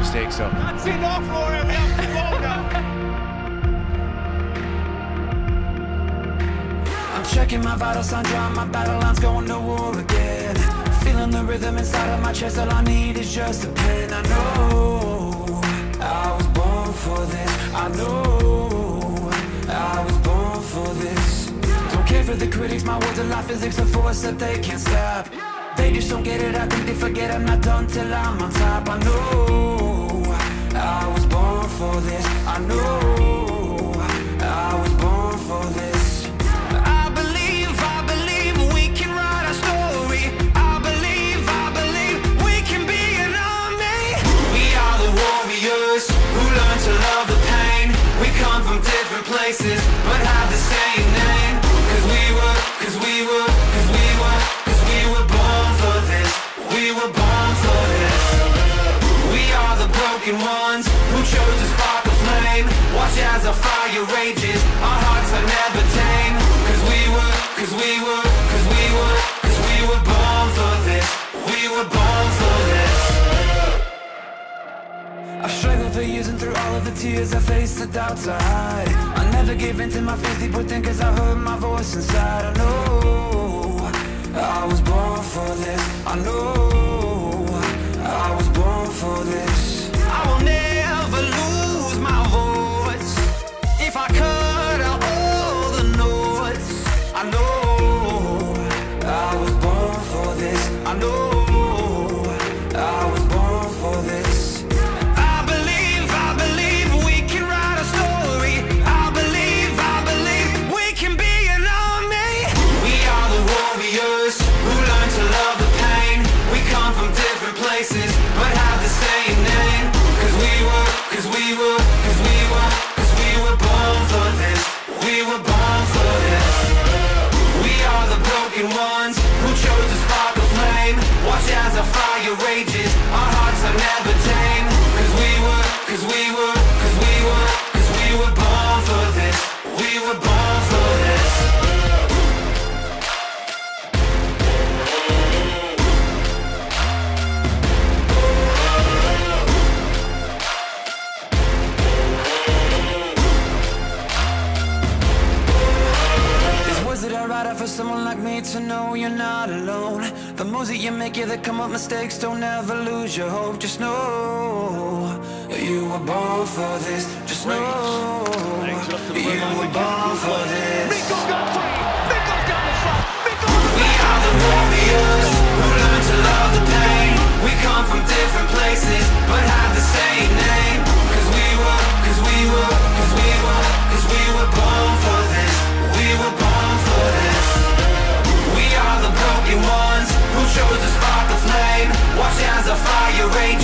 mistake. So That's enough, Rory. We have to go now. I'm checking my vital signs, drawing my battle lines, going to war again. Feeling the rhythm inside of my chest, all I need is just a pen. I know I was born for this. I know I was born for this. Don't care for the critics, my words are life physics, a force that they can't stop. They just don't get it, I think they forget I'm not done till I'm on top. I know I was born for this. I know are the broken ones who chose to spark a flame. Watch as our fire rages, our hearts are never tame. Cause we were, cause we were, cause we were, cause we were born for this. We were born for this. I've struggled for years and through all of the tears I faced the doubts I hide I never gave in to my fears deep within cause I heard my voice inside I know I was born for this I know I know our fire rages, for someone like me to know you're not alone. The moves that you make, yeah, they come up mistakes. Don't ever lose your hope. Just know you were born for this. Just know you were born for this. Mikko's got three. Mikko's down the front. Mikko We are the warriors who learn to love the pain. We come from different places, but have the same name. generated